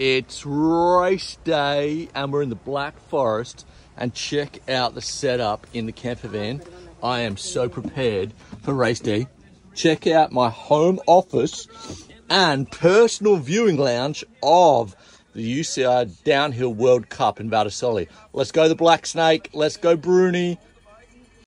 It's race day and we're in the Black Forest and check out the setup in the camper van. I am so prepared for race day. Check out my home office and personal viewing lounge of the UCI Downhill World Cup in Val. Let's go the Black Snake. Let's go Bruni.